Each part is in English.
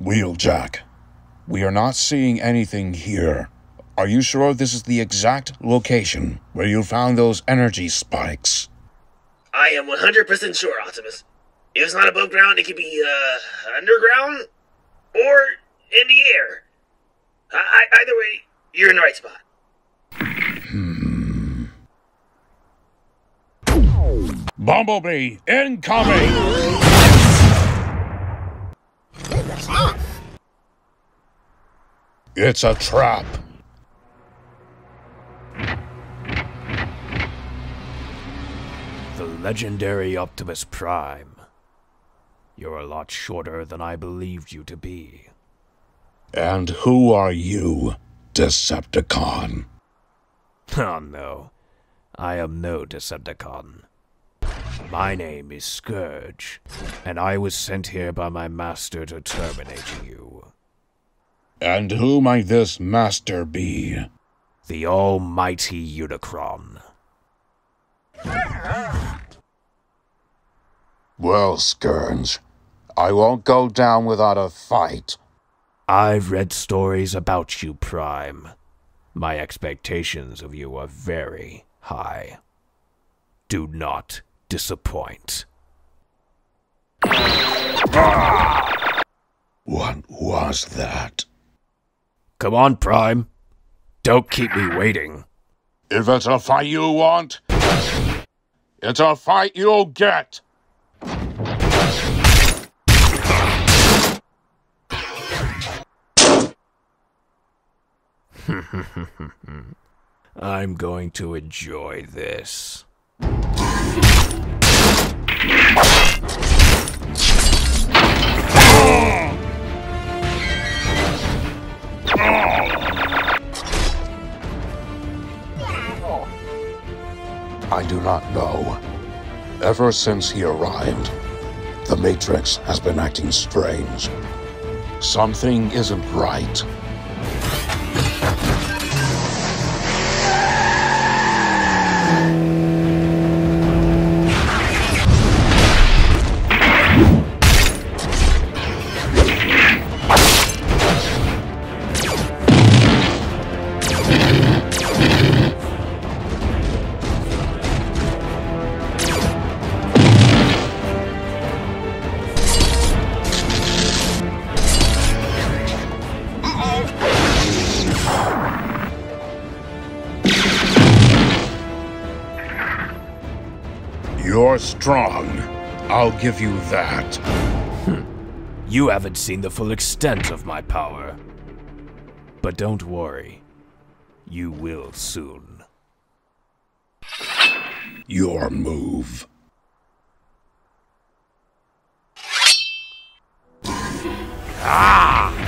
Wheeljack, we are not seeing anything here. Are you sure this is the exact location where you found those energy spikes? I am 100% sure, Optimus. If it's not above ground, it could be, uh, underground? Or in the air. I, I, either way, you're in the right spot. Bumblebee, incoming! It's a trap. The legendary Optimus Prime. You're a lot shorter than I believed you to be. And who are you, Decepticon? Oh no, I am no Decepticon. My name is Scourge, and I was sent here by my master to terminate you. And who might this master be? The almighty Unicron. Well, Scourge, I won't go down without a fight. I've read stories about you, Prime. My expectations of you are very high. Do not disappoint. What was that? Come on, Prime. Don't keep me waiting. If it's a fight you want, it's a fight you'll get. I'm going to enjoy this. Ever since he arrived, the Matrix has been acting strange. Something isn't right. You're strong. I'll give you that. You haven't seen the full extent of my power. But don't worry. You will soon. Your move. Ah!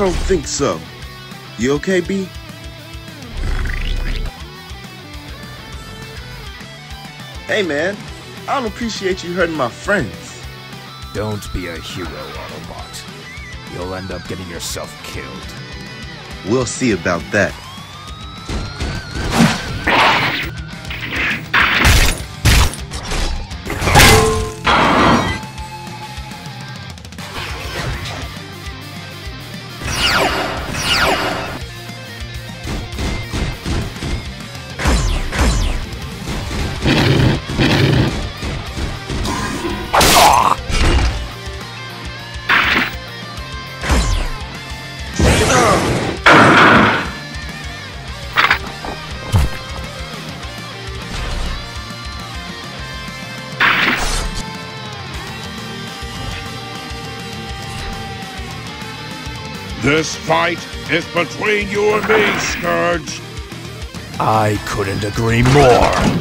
I don't think so. You okay, B? Hey, man. I don't appreciate you hurting my friends. Don't be a hero, Autobot. You'll end up getting yourself killed. We'll see about that. This fight is between you and me, Scourge. I couldn't agree more.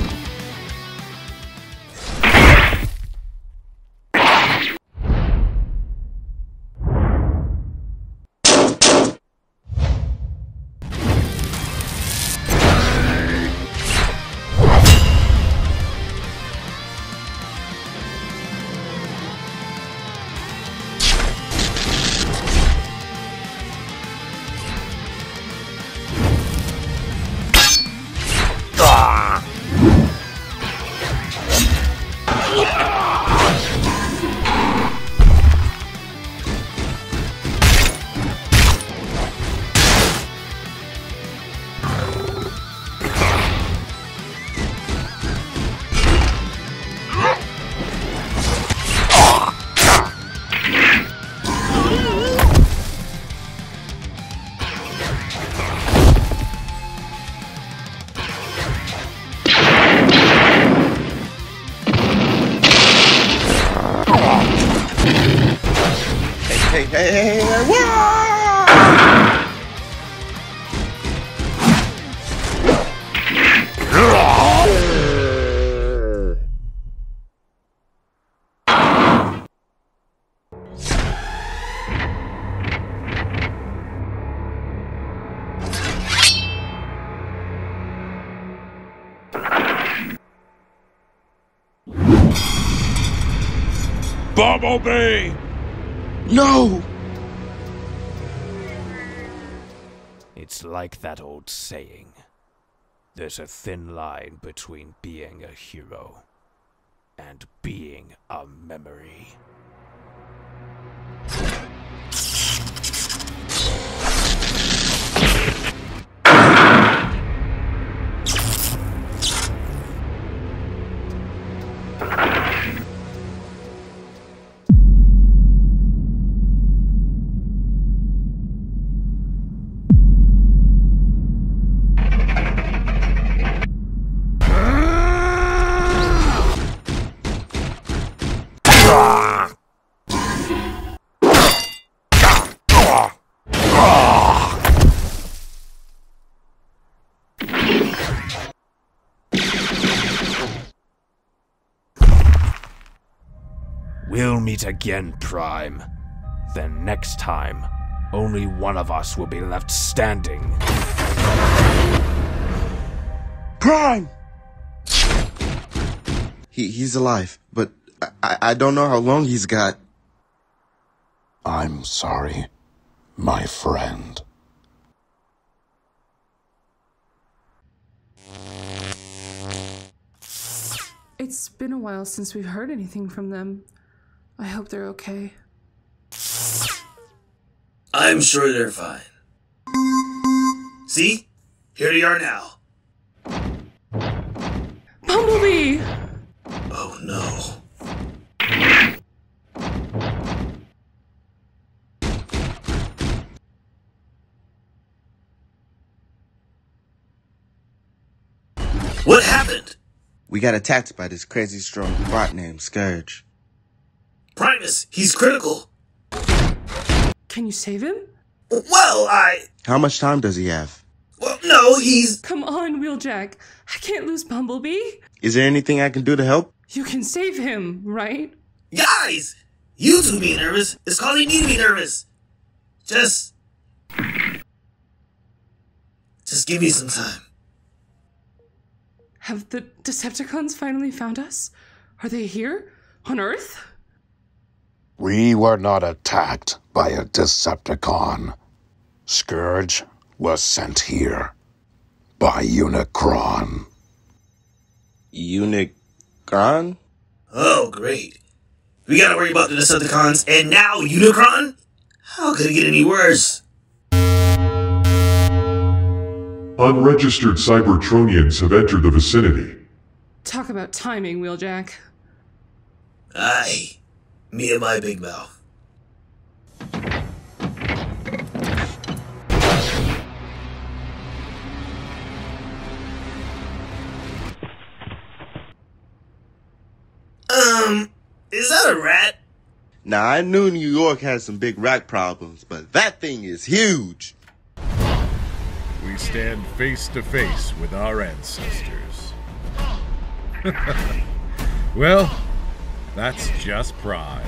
Bumblebee! No! It's like that old saying. There's a thin line between being a hero and being a memory. Meet again, Prime. Then next time, only one of us will be left standing. Prime! He, he's alive, but I, I, I don't know how long he's got. I'm sorry, my friend. It's been a while since we've heard anything from them. I hope they're okay. I'm sure they're fine. See? Here they are now. Bumblebee! Oh no. What happened? We got attacked by this crazy strong bot named Scourge. Primus, he's critical. Can you save him? Well, I. How much time does he have? Well, no, he's. Come on, Wheeljack. I can't lose Bumblebee. Is there anything I can do to help? You can save him, right? Guys! You two be nervous is causing me to be nervous. Just. Just give me some time. Have the Decepticons finally found us? Are they here? On Earth? We were not attacked by a Decepticon. Scourge was sent here by Unicron. Unicron? Oh, great. We gotta worry about the Decepticons and now Unicron? How could it get any worse? Unregistered Cybertronians have entered the vicinity. Talk about timing, Wheeljack. Aye. Me and my big mouth. Um, is that a rat? Now, I knew New York had some big rat problems, but that thing is huge. We stand face to face with our ancestors. well, that's just pride.